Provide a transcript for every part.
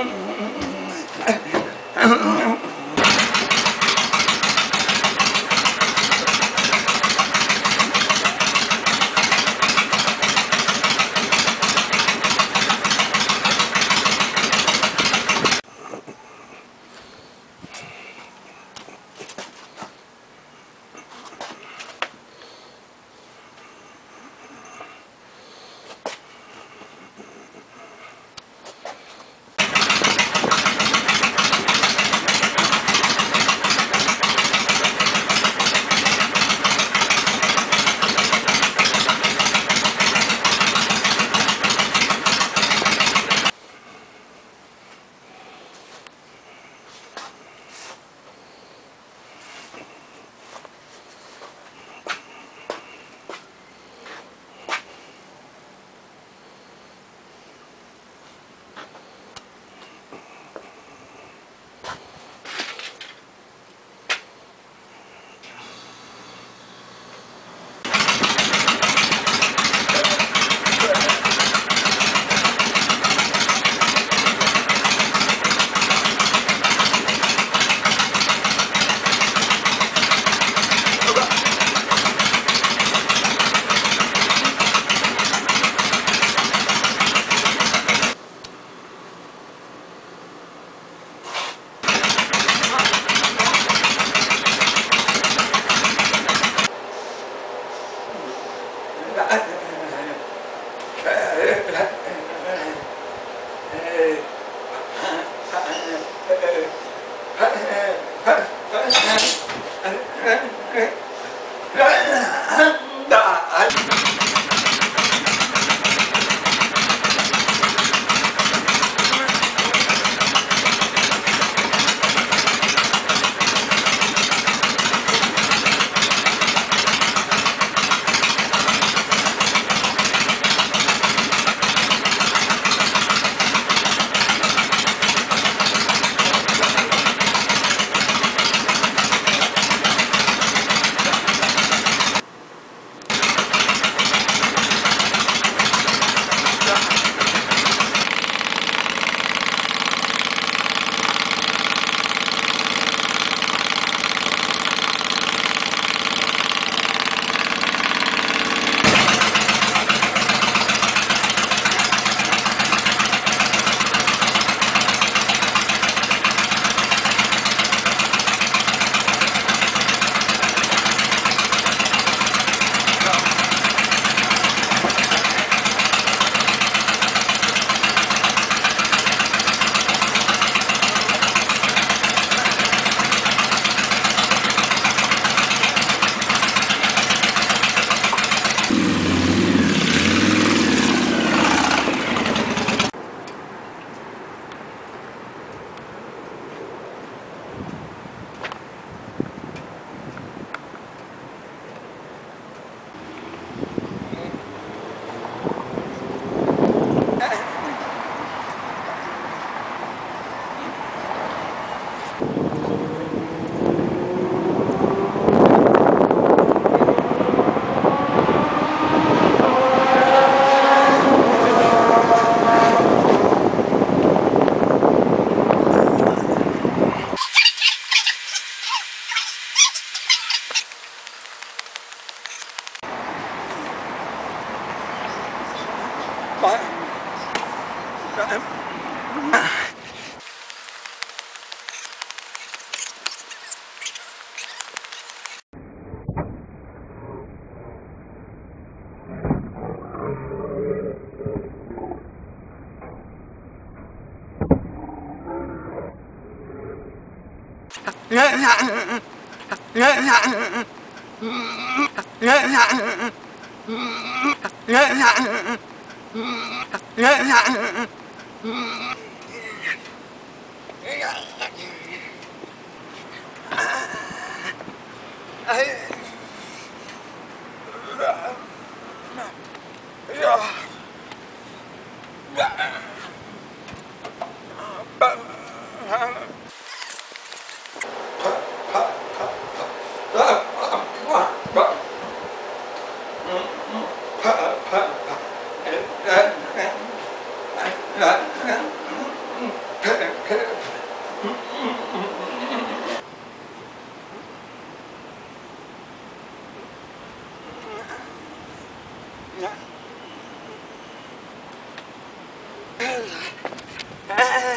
Mm-hmm. eh, Nghệ nhạc Nghệ nhạc Nghệ nhạc Nghệ nhạc Nghệ nhạc Ugh. Yeah.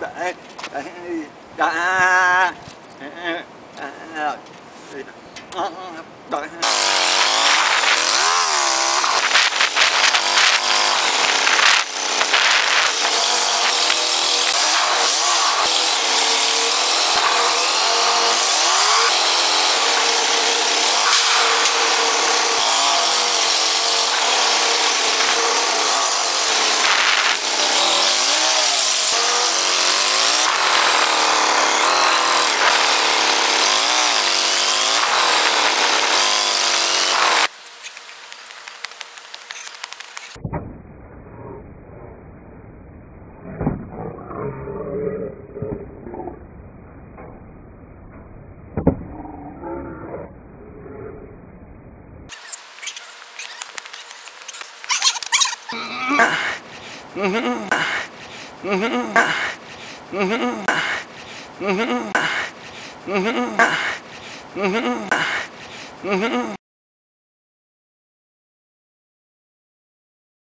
đã đã đã Mm-hmm.